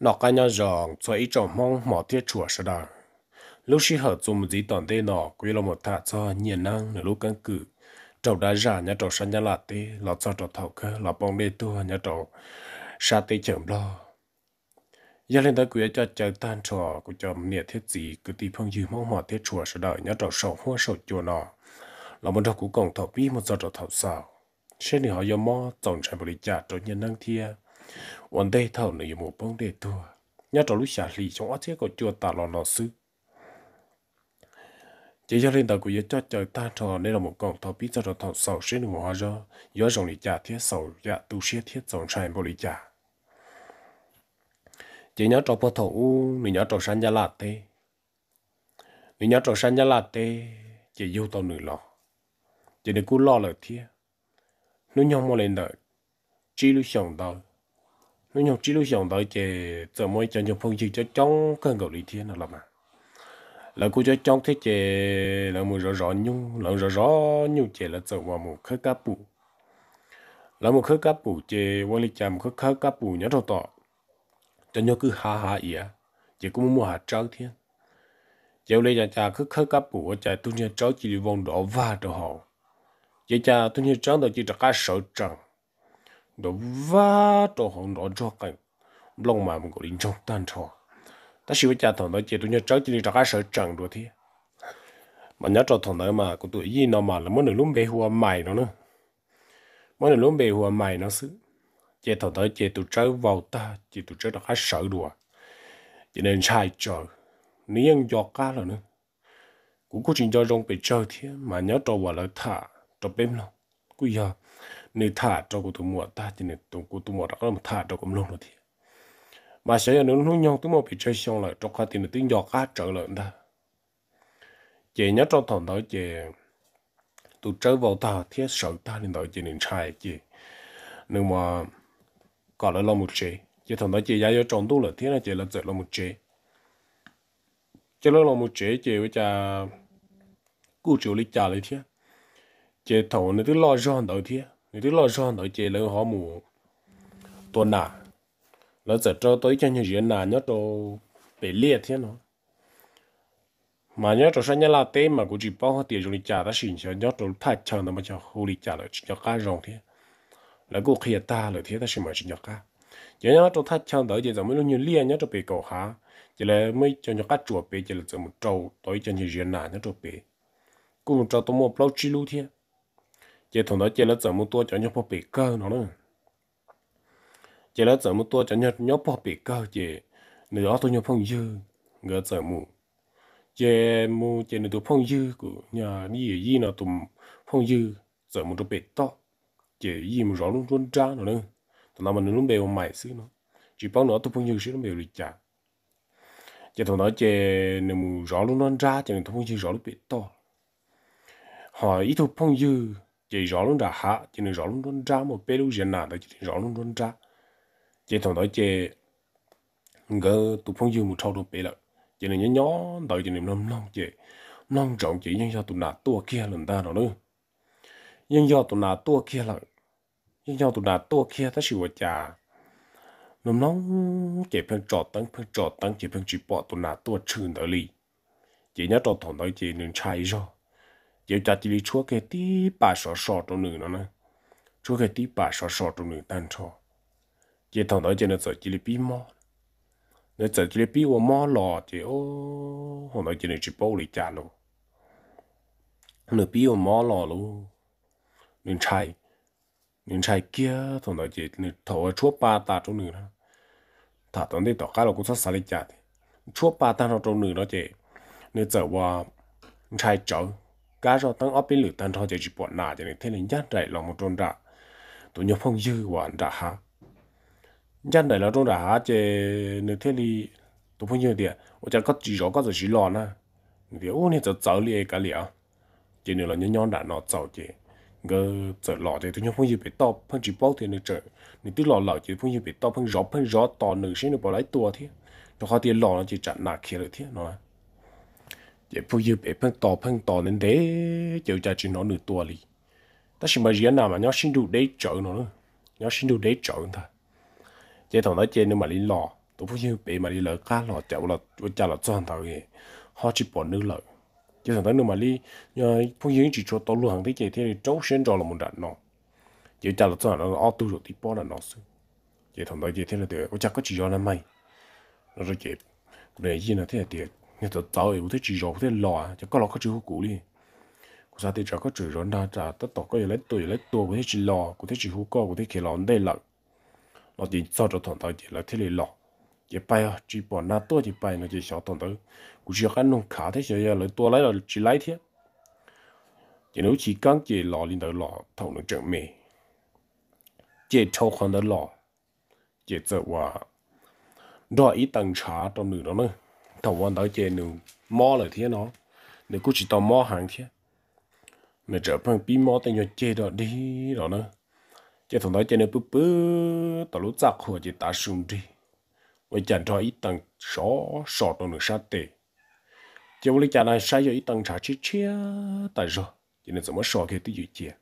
nó cái nhau rằng cho ít trong mong mỏ thiết chùa sẽ đà lúc khi họ dùng gì toàn đây nó quý là một thà cho nhiên năng nửa lúc căn cứ trâu đã ra nhà trâu sang nhà lạt tê lọ cho trâu thầu cơ lọ bông đê tua nhà trâu sa tê chậm lo giờ lên tới quý cho chờ tan trò của cho nhiệt thiết gì cứ tìm phong dư mong mỏ thiết chùa sẽ đợi nhà trâu sầu hoa sầu chùa nó là một đầu cũng còn thầu bi một giờ trâu thầu sao sẽ đi họ yêu mò tổng sản bồi trả cho nhân năng thiê วันเดย์เท่าในหมู่ป้องเดย์ตัวย่าจะรู้ชาลีชงอาเทียก็จัวตาลอนอซื้อchỉ cho nên tàu của cho chờ ta trò nên là một con tàu biết cho trò tàu sầu xuyên một hóa do do dòng lý trả thiết sầu dạ tu xuyên thiết dòng sai bộ lý trả chỉ nhớ trò bộ thầu u mình nhớ trò san gia lạt tê mình nhớ trò san gia lạt tê chỉ yêu tàu nữ lọ chỉ để cú lo lời thiết nó nhong mua lên đợi chỉ lúc xong đợi nó nhau chỉ lúc dòng tới chè giờ mới cho nhọc phong chi cho trong cơn gạo lý thiên là mà. Là cô cho trong thế chè là một rõ rõ nhung, là rõ rõ nhung chè là giờ vào một khơi cá bù. Là một khơi cá bù chè quan lý chạm khơi khơi cá bù nhớ đâu tọ cho nhau cứ ha ha ỉa chè cũng mua hạt trâu thiên chèo lấy cha cha khơi khơi cá bù chè tôi nhớ trâu chỉ vòng đỏ và đồ họ chè cha tôi nhớ trâu đó chỉ là cá sợ trăng đó vá cho họ đó cho cái lòng mà mình có linh trong tan cho. Ta chỉ với cha thằng đó chỉ tôi nhớ cháu chỉ là cái sợ chẳng rồi thì mà nhớ cho thằng đó mà của tuổi gì nó mà là mỗi người lúc bé hùa mày nó nữa mỗi người lúc bé hùa mày nó xứ chỉ thằng đó chỉ tôi cháu vào ta chỉ tôi cháu là cái sợ đùa chỉ nên sai chờ nếu như do cá rồi nữa cũng có chuyện cho trong bị chơi thế mà nhớ cho vào lại thả cho bếm luôn cứ giờ nếu thả cho cô tụi mua ta thì nên tụi cô tụi mua đó là thả cho cũng luôn rồi thì. Mà sẽ nó nó nhau tụi mua bị chơi xong lại cho khoa tiền nó tiếng giọt cá trở lại ta. Chị nhớ trong thằng đó chị tụi chơi vào ta thiết sợ ta nên đợi chị nên trai chị nhưng mà còn lại là một chế chị thằng đó chị giá cho trong tu là thiết là chị là giờ là một chế chị là một chế chị với cha cứu triệu lịch trả lấy thiết. Chị thầu nó cứ lo ròn đầu thiết người thứ lo sao nói chơi lớn họ mù tuần nà. Nó giờ cho tới cho những chuyện nà nhớ cho bị liệt thế nó. Mà nhớ cho sang nhà là tế mà cũng chỉ bao tiền rồi trả ta xin cho nhớ cho thay chờ nó mà cho hồ lý trả lại cho cá rong thế. Là cũng khi ta rồi thế ta xin mà cho cá giờ nhớ cho thay chờ đợi chỉ giờ mới như liệt nhớ cho bị cổ há chỉ là mới cho nhớ cá chuột bị chỉ là giờ một trâu tới cho những chuyện nà nhớ cho bị cũng cho tôi một lâu chi lưu thế chị thằng đó chế là giờ muốn tua cho nhau bị cơ, nó nữa chế là giờ muốn tua cho nhau nhau bị cơ chị nơi đó tôi nhau phong dư ngỡ giờ mù. Chế mù chế nơi tôi phong dư của nhà đi ở gì nào tụm phong dư giờ muốn tôi bị to. Chị gì mà rõ luôn luôn ra nó nữa tụi nó luôn bèo mày xí nó. Chỉ bao nó tôi phong dư xí nó bèo được chả. Chị thằng đó chế nơi mù rõ luôn luôn ra chế tôi phong dư rõ luôn bị to. Hỏi ít thôi phong dư chỉ rõ luôn ra hạ chỉ nên rõ luôn luôn ra một bê lưu diện nào đó, chỉ rõ luôn luôn ra. Chỉ thằng đó chỉ ngờ tụ phong dương một sau đó bê lại chỉ nên nhớ nhó đợi chỉ nên năm năm chỉ năm trọng chỉ nhân do tụ nà tua kia lần ta đó nữa nhân do tụ nà tua kia lại nhân do tụ nà tua kia ta chịu chả năm năm chỉ phân trọ tăng phân trọ tăng chỉ phân chỉ bỏ tụ nà tua chừng đó li chỉ nhớ trọ thằng đó chỉ nên chạy rồi giờ ta chỉ chúa cái tí bà sọ sọ trong nữ nó nè. Chúa cái tí bà sọ sọ trong nữ tan cho giờ thằng đó giờ nó giờ chỉ bị mò. Nó giờ chỉ bị 我 mò lò thì ô, hôm đó giờ nó chỉ bao lì trả luôn nó bị 我 mò lò luôn nên chạy nên chạy kia, thằng đó giờ nó thầu chúa ba ta trong nữ nó. Thà tao đây tao cái là cũng sao sao lì chúa ba ta trong nữ nó giờ nó giờ nó chạy chở cá rau tăng ấp bên lửa tan rau chạy chỉ bọn nà cho nên thế nên nhát chạy lòng một trôn ra. Tụi nhau phong dư hoàn ra hả nhát chạy là trôn ra hả chè nếu thế thì tụi phong dư thì à, ở chẳng có chỉ rõ, có rồi chỉ lo na thì ô này giờ cháu li cả li à chỉ nếu là nhon nhon đã nó cháu chè ngờ giờ lò thì tụi nhau phong dư bị to, phong chỉ bao thì nó trời nếu tụi lò lọ chỉ phong dư bị to, phong rõ phong rõ to, nửa xí nó bỏ lại tua thế nó khó tiền lò nó chỉ chặn nà kia rồi thế nó chỉ phụ yêu bé phân tỏ phân tỏ nên thế. Chịu trả chuyện nó nửa tua li ta chỉ mà riêng nào mà nhớ xin đủ để chở nó nữa. Nhớ xin đủ để chở ta chỉ thằng nói chơi nếu mà đi lò tôi phụ như bé mà đi lỡ cá lọ chậu là tôi chả là chọn tao gì họ chỉ bỏ nước lợ. Chứ thằng đó nữa mà đi, nhờ phụ như chỉ cho tao luôn hàng thế chơi thế thì trâu sen trò là một đạn nó chỉ chả là cho thằng nó ở tu rồi thì bỏ là nó xứ chỉ thằng đó chơi thế là được có chắc có chỉ cho nó mày nó rồi chỉ để gì là thế là được người ta tao ấy thấy chỉ rõ thấy lò à, cho có lò có chữ cũ đi. Cô sao thì chả có chữ rõ na chả tất tỏ có lấy tuổi lấy tuổi thích chỉ lò cũng thích chỉ hú co cũng thích kia lò đây lợn nó chỉ sao cho thằng tao chỉ là thế này lò. Chỉ bay à chỉ bỏ na tôi chỉ bay nó chỉ sợ thằng tao cũng chỉ ăn nông khá thế giờ lấy tôi lấy là chỉ lấy thế. Chỉ nếu chỉ căng chỉ lò lên đầu lò thằng nó chẳng mệt chỉ thâu không đầu lò. Chỉ sợ qua, đó ít tăng trả trong nửa đó nữa thầu quan đó chỉ nửa mò lại thiên nó, nửa cũng chỉ tao mò hàng thiên, nửa trở bằng bí mò tên nhớ chỉ đó đi đó nữa, chỉ thằng đó chỉ nửa bự bự, tao lúc giặc hồ chỉ ta sung đi với chẳng cho ít tầng số số trong nước sát tệ chỉ với chả này sai cho ít tầng trả chi chia tại rồi chỉ nên 怎么说给第一节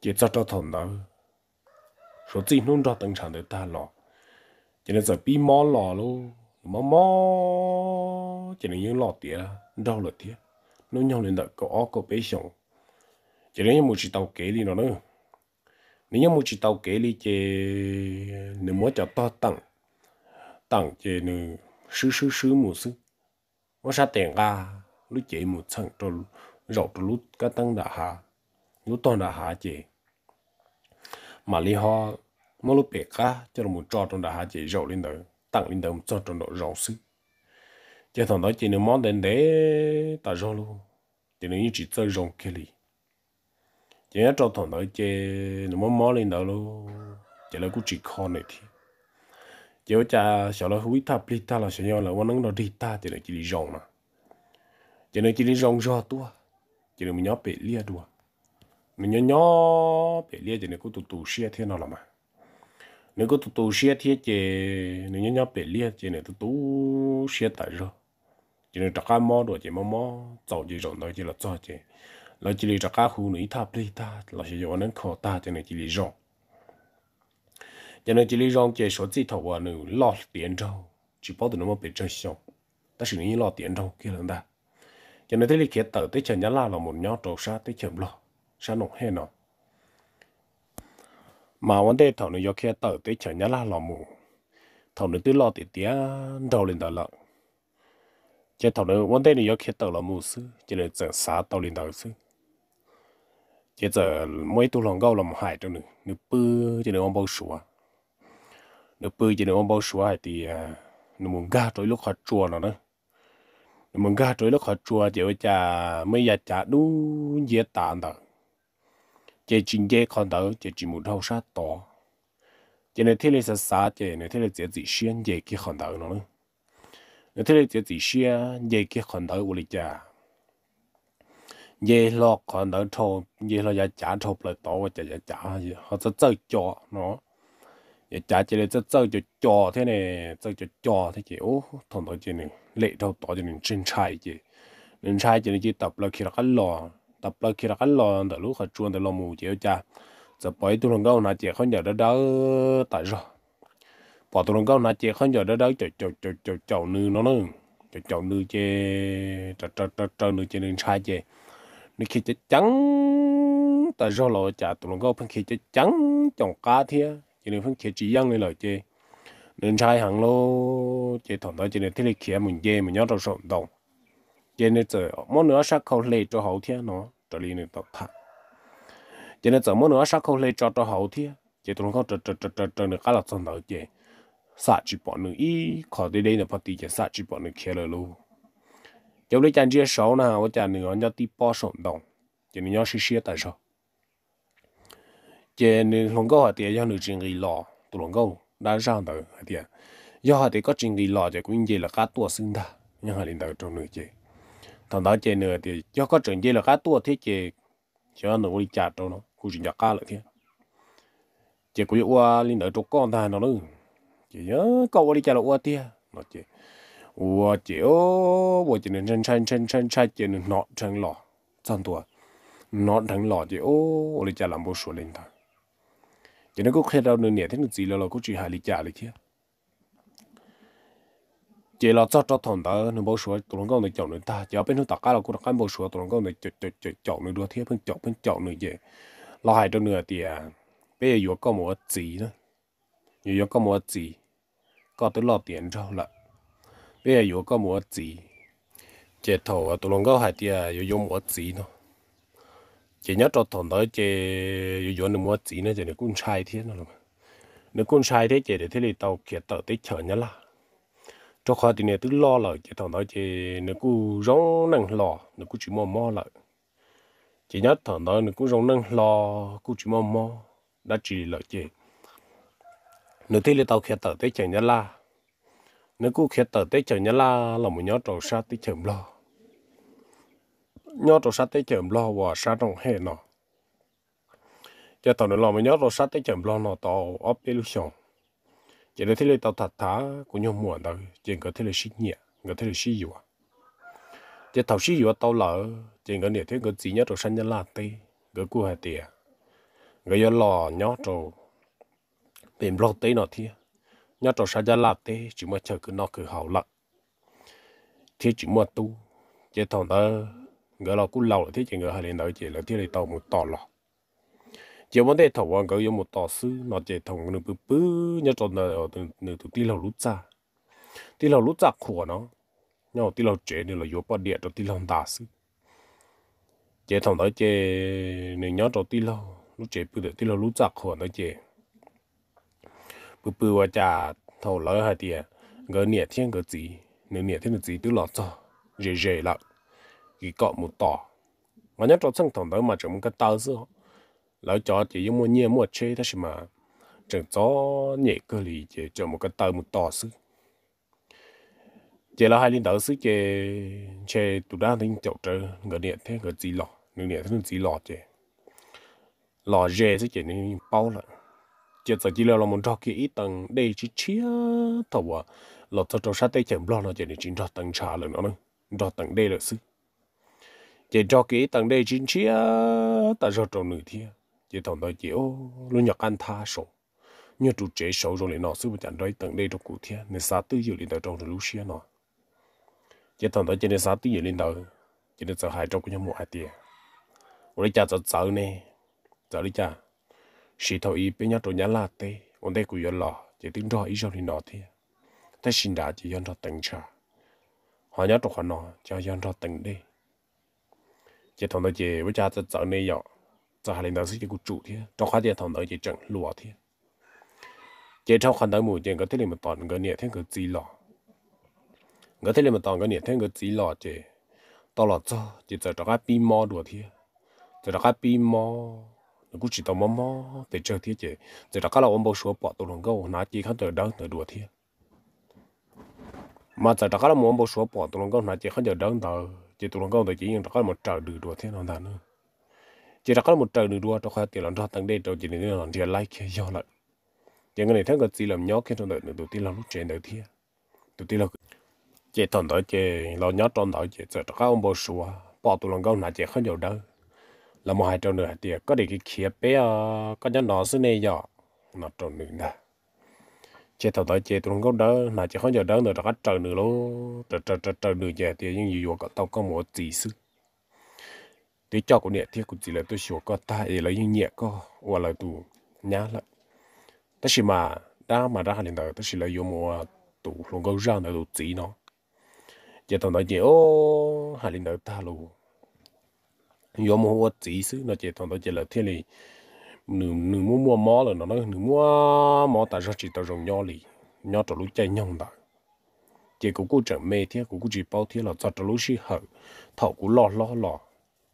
chỉ cho cho thằng đó số gì nông cho tầng sản được ta lọ chỉ nên giờ bi mò lọ luôn mò mò chỉ nên những lọ tía, đau lọ tía. Nó nhau lên đợi có ó có bế sống chỉ nên một chỉ tàu kế đi nó nữa nếu một chỉ tàu kế đi chè nếu muốn cho to tặng tặng chè nếu sứ sứ sứ một sứ nó sát tiền ra, lúc chè một thằng cho rậu cho lúc cái tăng đã hạ lúc to đã hạ chè mà lý họ mà lúc bể cá, cho một trò trong đã hạ chè rậu lên đời tặng linh đồng cho trong độ rộng sư giờ thằng đó chỉ nếu món đến để ta rau luôn chỉ nếu như chỉ chơi rộng kia lì. Chỉ nhớ cho thằng đó chỉ nếu món món linh đồng luôn chỉ là cũng chỉ khó này thì. Chỉ có cha sợ là húi ta pli ta là sợ nhau là quan năng đó đi ta, chỉ là chỉ đi rộng mà. Chỉ là chỉ đi rộng rau tua, chỉ là mình nhớ bị lia đùa. Mình nhớ nhớ bị lia chỉ là cũng tụ tụ xe thế nào là mà nếu có tụt tụ xe thì chỉ nếu nhớ nhớ bể lia chị nếu tụ tụ xe tại rồi. Chị nếu trắc mò đồ chỉ mò mò tàu chị rộng đó chị là cho chị là chỉ là trắc khu nữ tháp đi ta, là chị cho nên khó ta chỉ là chỉ là rộng chỉ là chỉ là rộng chị số chị thầu vào nữ lo tiền đâu chỉ bảo được nó mà bị chơi xong. Ta xử lý lo tiền đâu kia lần ta. Chỉ là thế là kia tờ tới chờ nhá la là một nhóm trâu sa tới chờ lo. Sa nổ hay nọ mà vấn đề thầu nó do kia tự tới chân nhá la là một thầu nó tới lo tiền tiền đâu lên đó lợ cho thầu nó vấn đề nó do kia tự là mù sư cho nên giờ sa đâu lên đó sư. Chỉ giờ mỗi tu lòng gạo là hại cho trong nữa. Nữa bự cho nên ông bao sủa nó bơi chỉ nó bao sủa thì à, nó muốn ga trôi lúc họ chùa nó đó. Nó muốn ga trôi lúc họ chùa chỉ cha mấy giờ chả đủ dễ tàn đó chỉ chính chế con đó chỉ chỉ muốn đầu sát to chỉ này thế là sao sát chỉ này thế là chỉ chỉ xuyên dễ cái con đó nữa này thế là chỉ chỉ xuyên dễ cái con đó của lịch cha dễ lo con đó thô dễ lo giờ trả thô lại to và trả trả họ sẽ chơi cho nó giờ trả chỉ là sẽ chơi cho cho thế này chơi cho cho thế kiểu ô thằng đó chỉ này lệ đâu tỏ cho này chân trai chỉ nên trai chỉ này chỉ tập là khi là cái lò tập là khi là cái lò đó lúc họ chuồn đó lò mù chỉ cha. Giờ bỏ tụi nó câu nó chỉ không giờ đó đó tại rồi bỏ tụi nó câu nó chỉ không giờ đó đó cho cho cho cho cho nữ nó nữa cho cho nữ chỉ cho cho cho cho nữ chỉ nên sai chỉ nữ khi chỉ trắng tại rồi lo cha tụi nó câu phân khi chỉ trắng, chồng cá thia chỉ nên phân khi chỉ yang người lời chơi nên sai hàng lô chơi thằng đó chỉ nên thế này kia mình chơi mình nhớ trong sổ đồng chơi nên giờ mỗi nữa sắc khâu lê cho hậu thiên nó trở lên nên tập thà nên giờ mỗi nữa sắc khâu lê cho cho hậu thiên chơi tụi nó trở trở trở trở trở được cái là trong đó chơi sát chỉ bọn nữa ý khó đi đây là phát triển chơi chỉ bọn nữa kia rồi luôn chơi lấy chân chia số nào, tôi chân nữa nhớ đi bao sổ đồng chơi nên nhớ xí xí tại sao chế nên lòng câu thì do nữ trình người lò tụ lòng câu đã ra đời thì do thì có trình gì lò thì cũng như là cá tua sinh ta nhưng mà đến đời trong nữ chế thằng đó chơi nữa thì cho có trường chơi là khá tua thế chơi cho nó đi chặt đâu nó cũng chỉ nhặt cá lại kia chơi cũng qua lên đợi chỗ con ta nó nữa chỉ nhớ cậu qua đi chặt là qua tia nó chơi qua chiếu qua chỉ nên chân chân chân chân chân chỉ nên nọ chân lọ chân tua nọ chân lọ chỉ ô đi chặt làm bộ số lên ta chỉ nó có khi đâu nữa nè thế nó gì là nó cũng chỉ hai đi chặt lại kia chỉ là cho cho thằng ta nó bảo sửa tụi nó con nó chọn nữa ta, chỉ bên nó tao cái là cũng đã cán bảo sửa tụi nó con nó chọn chọn chọn nữa đưa thiết bên chọn bên chọn nữa vậy lo hai cho nữa thì à bây giờ có một gì nữa giờ có một gì. Có tới lo tiền cho là bây giờ có một gì. Chỉ thầu tụi nó có hai thì à dùng một gì nữa chỉ nhớ cho thằng ta chỉ dùng được một gì nữa chỉ là cũng sai thế nữa mà. Nếu cũng sai thế chỉ để thế thì tàu kia tàu tới chở nhá là cho khó thì này cứ lo lại chỉ thằng đó chỉ nó cứ rong năng lo nó cứ chỉ mò mò lại. Chỉ nhất thằng đó nó cứ rong năng lo cứ chỉ mò mò, đã chỉ lại chỉ nó thế là tàu kia tàu tới chẳng nhá là nó cứ kia tàu tới chẳng nhá là là một nhớ trầu sát tới chậm lo. Nhớ trầu sát tới chậm lo và sát trong hè nó cho tàu nó lo mà nhớ trầu sát tới chậm lo nó tàu ốp đi lúc xong chỉ là thế là tao thật thà của nhau muộn đâu chỉ có thế là xí nhẹ, có thế là xí yếu chỉ tàu xí yếu tao lỡ, chỉ có nhẹ thế có gì nhất rồi sanh nhân là tê, có cua hạt tiền cái giờ lò nhó trâu tìm lo tê nó thiệt nhó trâu sanh nhân là tê, chỉ mà chờ cứ nó cứ hậu lận. Thế chỉ mà tu, chỉ thằng đó người lo cú lâu thế, chỉ người hai lên đó chỉ là thế là tao một tàu lọ chỉ vấn đề thầu anh có dùng một tòa sư nó chỉ thầu nó bự bự nhớ cho nó ở từ từ tí lâu lút ra tí lâu lút ra khổ nó nhớ tí lâu chế thì là vô bao điện cho tí lâu đa sư chỉ thầu đó chỉ nếu nhớ cho tí lâu lúc chế bự được tí lâu lút ra khổ nó chỉ bự bự và chả thầu lỡ hai tiền gỡ nhẹ thiên gỡ gì nếu nhẹ thiên gỡ gì tức là cho dễ dễ lại cái cọ một tỏ mà nhớ cho chân thằng đó mà chúng cái tao sư lỡ cho chỉ giống mua nhiều mua chế đó mà chẳng gió nhẹ cơ lì chỉ cho một cái tờ một tỏ sức chỉ là hai linh đạo sức chỉ chỉ tụi đang tính chậu trời người điện thế người gì lọ người điện thế người gì lọ chỉ lọ dê sức chỉ nên bao lại chỉ sợ chỉ là một trò kia ít tầng đây chỉ chia thầu à lọ cho trâu sát tay chẳng lo nó chỉ nên chỉ trò tầng trà lần nữa nữa trò tầng đây là sức chỉ cho cái tầng đây chỉ chia ta trò trâu nửa thiên chỉ tổng đôi chiếu luôn nhặt ăn tha sổ như chủ chế sổ rồi lại nọ sư bật chẳng đôi tận đây trong cụ thiên nên xa tư dự lên đầu trong rồi lúc xưa nó. Chỉ thằng đó chỉ nên xa tư dự lên đầu chỉ nên sợ hại trong cái nhóm một hai tiền ở đây cha sợ sợ nè. Sợ đi cha. Chỉ thầu ý bên nhau trong nhà là tê ở đây cũng yên lọ chỉ tính rõ ý rồi thì nó thế thế xin đã chỉ nhận rõ từng cha họ nhớ trong khoản nọ, cho nhận rõ từng đi chỉ thằng đó chỉ với cha sợ sợ nè, dọ. 要。giờ chủ trong khóa đầu mù chỉ có thể làm một cái nhẹ thêm cái gì lọ có thể làm một cái nhẹ thêm cái gì lọ chế. to lọ cho, chỉ giờ trong cái pin mò đùa thế giờ trong cái pin mò nó cũng chỉ tao mò mò để chơi thế chế. giờ trong cái là ông bảo số bỏ tụi nó câu chỉ không tới đâu tới đùa thế mà giờ trong cái là muốn bảo số bỏ tụi nó câu chỉ không tới đâu tới chỉ tụi nó câu tới chỉ những trong cái một trời đùa thế nó thà nữa chỉ là có một trời nữa đua cho khoa tiền lần đó tăng đây cho chỉ nên lần tiền like do lại chỉ người này thấy cái gì làm nhóc khi trong đợi được đầu tiên là lúc chuyện đầu tiên đầu tiên là chỉ thằng đó, chỉ lo nhóc trong đó, chỉ sợ các ông bố xua. Bỏ tụi lần câu nào chỉ không nhiều đâu. Là một hai trong nữa tiền có để cái kia bé ờ, có nhóc nó xin này giờ nó trong nữa nè. Chỉ thằng đó, chỉ tụi lần câu đó, là chỉ không nhiều đâu nữa các trời nữa luôn trời trời trời trời nữa chỉ thì những gì có tao có một gì sức tôi cho của nhẹ thì cũng chỉ là tôi sửa có ta để lấy những nhẹ có hoặc là tụ nhá lại. Tất nhiên mà đã mà ra lên đó tất nhiên là yêu một tụ luôn có ra nữa tụ chỉ nó. Giờ thằng nói gì ô hai lên ta luôn. Yêu một chỉ xứ, nó chỉ thằng nói chỉ là thế này nửa nửa mua mua mỏ là nó nói, nửa mua mỏ ta ra chỉ tao dùng nhau lì nhau tao lúc chạy nhau đó chỉ cũng cũng chẳng mê thế cũng cũng chỉ bao thế là cho tao lúc xí hở thầu cũng lo lo lo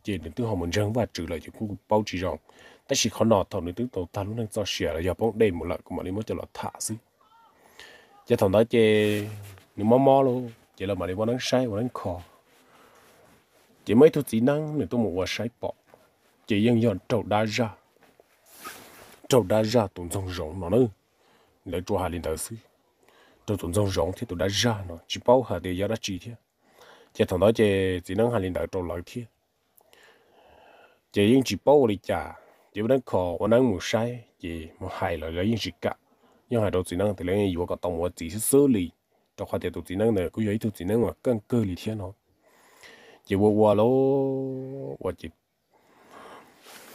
chỉ đến từ họ muốn răng và trừ lại chỉ cũng bao chỉ rong ta chỉ khó nọ thầu nữa từ tàu ta luôn đang do sẻ là do bóng đầy một loại của mọi người mới cho là thả gì, cho thằng đó chê nếu mò mò luôn chỉ là mọi người vẫn đang say, vẫn đang khó. Chỉ mấy thứ kỹ năng nữa tôi muốn qua sai bỏ. Chỉ dân dân trâu đa ra. Trâu đa ra tụi dòng rộng nó nữa lấy chùa hà linh đầu sư, trâu tụi dòng rộng thì tụi đã ra nó chỉ bao hà thì giờ đã chỉ thế cho thằng đó chê kỹ năng hà linh đầu trâu lại thế chỉ những chỉ bao đi chả chỉ vẫn khó vẫn đang một sai chỉ một hai là lấy những chỉ cả nhưng hai đầu chỉ năng thì lấy nhiều cái tông một chỉ xử lý cho khoa tiền tụ chỉ năng này cứ vậy tụ chỉ năng mà căng cơ lý thiên nó chỉ vừa qua lô và chỉ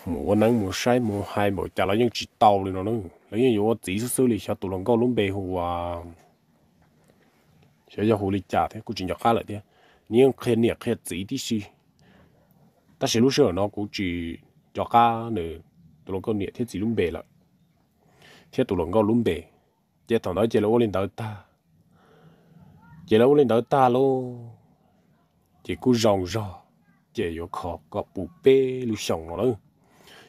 mua nắng mua say mua hai mua chả là những chỉ tàu đi nó nữa lấy những vậy chỉ xử lý cho tụi lòng câu lúng bề hồ à sẽ cho hồ lý trả thế cũng chỉ nhặt khá lại thế nhưng khen nhiệt khen chỉ đi xí ta sẽ lúc sau nó cũng chỉ cho cá nữa tụi nó có nhiệt thiết gì luôn bể lại thiết tụi nó có luôn bể. Chế thằng đó chế là ô lên đầu ta. Chế là ô lên đầu ta luôn chế cứ rong rò. Chế có khó có bù bê lu sống nó nữa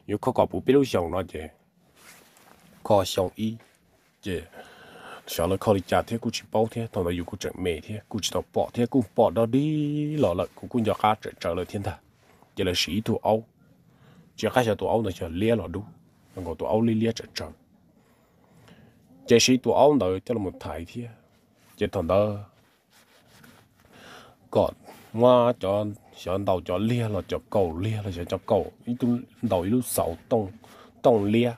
có khó có bù bê lu sống nó chế khó sống ý chế sau đó khó đi trả thế, cũng chỉ bao thế. Thằng đó yêu cũng chẳng mệt thế, cũng chỉ tao bỏ thế, cũng bỏ đó đi lọ lợ cũng cũng cho cá trở trở lại thiên thà chỉ là sĩ tu âu chỉ khác cho tu âu nó sẽ lia là đúng còn có thủ âu lia lia trở trở chế sĩ tu âu nó cho là một thái thi chỉ thằng đó còn ngoa cho cho đầu cho lia là cho cầu lia là cho cho cầu. Ít tu đầu ít lúc sáu tông tông lia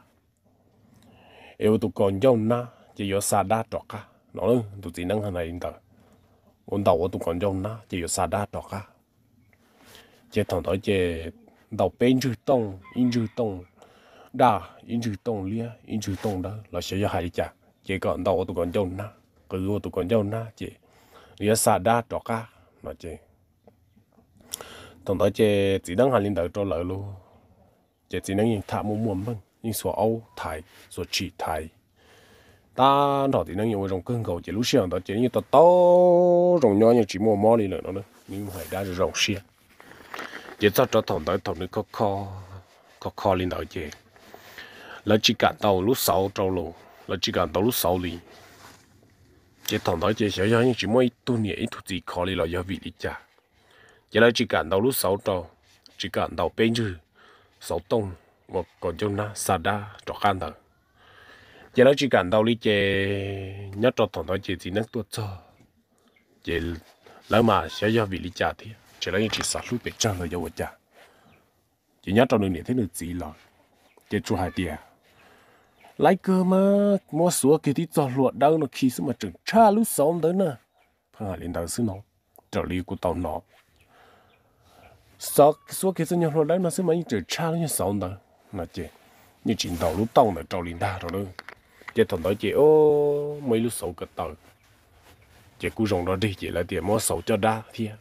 yêu tụ còn dâu na, chỉ có sa đa trọ cả nó luôn tu chỉ năng hàng này tờ. Ôn đầu tụ còn dâu na, chỉ có sa đa trọ cả chế thằng đó chế đầu bên chữ tông, in chữ tông đa, in chữ tông lia, in chữ tông đó là sẽ cho hai chả. Chế còn đầu tụi còn dâu na, cứ tụi còn dâu na, chế lia sa đa trò cả nó chế. Thằng đó chế chỉ đang hành linh đạo cho lợi luôn chế chỉ đang nhìn thả muốn muốn vâng nhìn số âu thái số chỉ thái ta đó thì năng dùng trong cơn cầu chỉ lúc xưa đó chỉ như tao to, rồng nhau như chỉ mua mò đi nữa nữa. Nhưng phải đa rồng xia giờ cho cho thằng đó thằng nó có kho có kho linh đạo chỉ là chỉ cả tàu lúc sáu trâu luôn. Là chỉ cả tàu lúc sáu liền. Chỉ thằng đó chỉ sợ như chỉ mỗi tu nhẹ ít tu gì khó đi là do vị đi cha. Giờ là chỉ cảm đầu lúc sáu trâu chỉ cảm đầu bên chữ sáu tông, một còn trong na, sa đa cho khăn thở giờ là chỉ cảm đầu đi chế nhất cho thằng đó chỉ chỉ năng tuột cho. Giờ lỡ mà sẽ do vị đi cha thì chỉ là những chỉ sát lút bị cha là do vợ cha chỉ nhất trong đường này thế được gì là chỉ chú hai tiền lấy cơ mà, mua số kia thì cho luộc đâu nó khi mà chừng cha lúc sống tới nè. Thằng hà lên đầu xứ nó trở đi của tàu nó số số kia sinh luộc đấy mà xứ mà như chừng cha lúc sống tới. Mà chị, như chỉ tàu lúc tàu là trâu lên đa rồi đó. Chị thằng đó chị, ô, mấy lúc sống cái tàu. Chị cứ rồng đó đi, chị lại tiền mua sống cho đa thiệt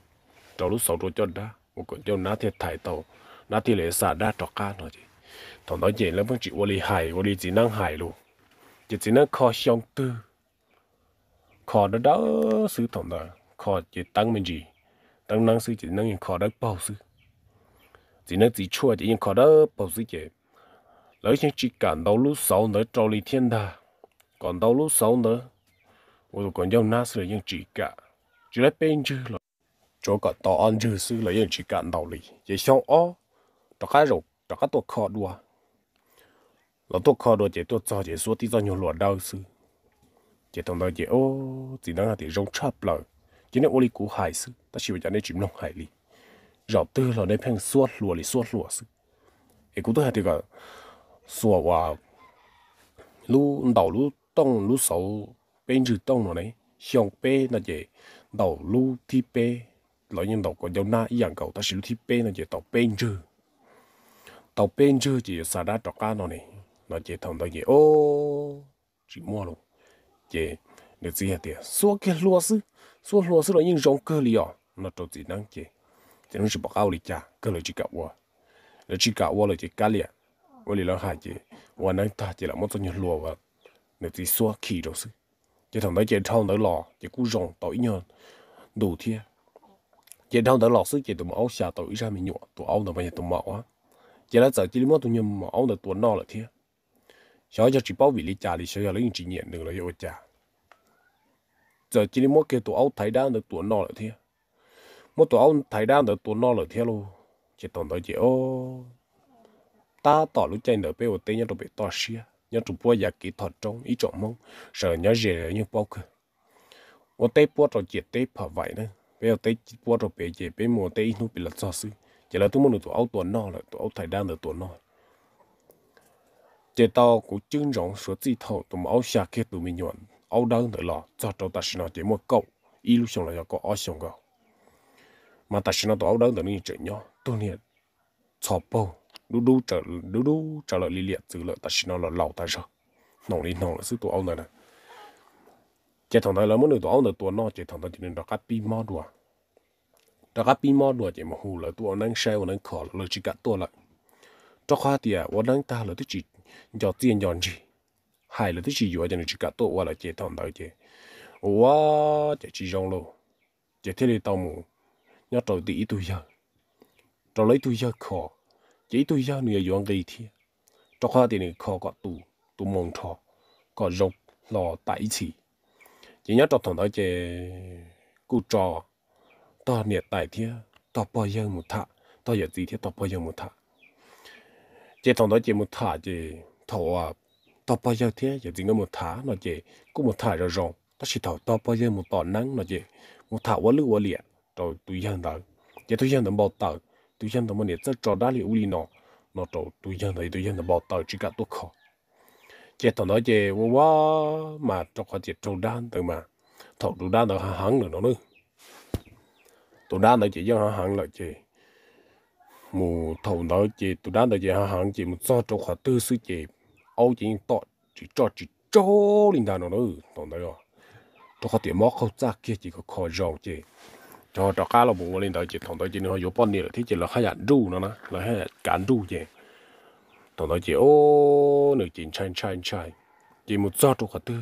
trâu lúc sau rồi cho đa một con cho nát thì thải tàu. Nát thì lấy xả đa trọc cá nó chị thằng đó chị là vẫn chỉ vô lý hại, vô lý chỉ năng hại luôn. Chỉ chỉ năng khó xong tư. Khó đó đó sư thằng đó khó chỉ tăng mình gì. Tăng năng sư chỉ năng khó đó bao sư chỉ năng chỉ chua chỉ khó đó bao sư chị. Lấy những chỉ cảm đầu lúc sáu nữa trâu lý thiên đà còn đầu lúc sáu nữa tôi nát những cả. Chỉ chứ chỗ cả tao ăn dư sư là yên chỉ cạn đầu lý chỉ xong ó cho cái rồi cho cái tôi khó đua là tôi khó đua chỉ tôi cho chỉ số tí cho nhiều luật đau sư chỉ thằng đó chỉ ô chỉ đang là thì rong chắp lời chỉ nên ô li cú hại sư ta chỉ phải cho nên chìm lòng hại li rồi tư là nên phèn suốt lùa li suốt lùa sư ấy cũng tôi hay thì cả suốt và lú đầu lú tông lú sầu bên dưới tông rồi này xong bê là gì đầu lú thi bê lại nhân đầu có dấu na ý dạng cầu ta sử thi bên là chỉ tàu bên chứ tàu bên chứ chỉ xả đá trọc cá nó này nó chỉ thằng đó gì ô chỉ mua luôn. Chỉ được gì thì số cái lúa sư số lúa sư là những giống cơ li à nó cho chỉ năng chỉ chỉ nó chỉ bảo cao li cha cơ là chỉ cả qua là chỉ cả qua là chỉ cá liệt, qua li là hai chỉ qua năng ta chỉ là một trong những lúa và nó gì số khí đâu sư chỉ thằng đó chỉ thằng đó lò chỉ cú rong tỏi nhon đủ thiệt chỉ thằng đó lò sư chỉ tụi mà áo xà tụi ra mình nhọ tụi áo nó bây giờ tụi máu á. Chỉ là giờ chỉ mua tụi nhầm áo là tụi nó là thế sau cho chỉ bảo vì lý cha thì sau lấy những chỉ nhận được là yêu cha. Giờ chỉ mua cái tụi áo thái đan được tụi nó là thế mua tụi áo thái đan được tụi nó là thế luôn. Chỉ toàn đó chỉ ô, ta tỏ lúc chạy nở bê ô tê nhau đồ bị to xia nhau tụi bua giả kỹ thuật trong ý trọng mong sợ nhau dễ như bao cơ. Ô tê bua rồi chỉ tê phở vậy nữa bây giờ tới qua rồi bây giờ bây mùa tới nó bị lật cho sư chỉ là tôi muốn được tụi áo tuần nọ là tụi áo thái đan được tuần nọ. Chỉ tao cũng chứng rộng số gì thầu tụi áo xa kia tụi mình nhọn áo đơn được lo, cho trâu ta xin nó chỉ một câu. Ý lúc xong là có áo xong go mà ta xin nó tổ áo đơn được nên chuyện nhỏ. Tôi nè chọc bao đu đu trở đu đu trở lại li liệt từ lợi ta xin nó là lẩu ta rồi. Nòng đi nòng là sức tổ áo này này chỉ thằng này là muốn được tổ áo được tổ nó chỉ thằng này chỉ nên đọc cái pi mò đùa đọc cái pi mò đùa chỉ mà hù là tổ năng xe và năng khó là chỉ cả tổ lại cho khoa thì à, tôi năng ta là tôi chỉ cho tiền dọn gì hai là tôi chỉ dựa cho nên chỉ cả tổ và là chỉ thằng đó chỉ wow chỉ chỉ rong luôn chỉ thế là tao mù nhớ trâu tí tôi giờ trâu lấy tôi giờ khó chỉ tôi giờ nữa dọn cái thì cho khoa thì này khó có tù tù mong thọ có rộng lò tại chỉ chỉ nhớ trong thằng đó chỉ cụ trò, to nhiệt tại thế to bao giờ một thạ to giờ gì thế to bao giờ một thạ chỉ thằng đó chỉ một thả chỉ thầu à to bao giờ thế giờ gì có một thả, nó chỉ cũng một thả rồi rồng ta chỉ thầu to bao giờ một tỏ nắng, nó chỉ một thả quá lư quá liệt rồi tùy dân đó chỉ tùy dân đó bao tờ tùy dân đó mà nhiệt rất trò đá liu đi nó nó trò tùy dân đó tùy dân đó bao tờ, chỉ cả tôi khó chết tao nói chê quá mà trong họ chỉ trâu đan từ mà. Thầu trâu đan tao hẳn được nó nữa tụi đan tao chỉ cho hẳn lại chê mù thầu đó chê tụi đan tao chỉ hàng chê một do trong khó tư sư chê âu chỉ tọt chỉ cho chỉ cho linh đàn nó nữa tao nói rồi. Trong khó tiền móc không ra kia chỉ có khó giàu chê cho cho cá là bụng linh đan chỉ thằng đó chỉ nó có bao nhiêu thì chỉ là hai dạng ru nó nè, là hai dạng cán chê thằng nói chị, ô nửa chín chai chai chai chỉ một giọt cho cả tư.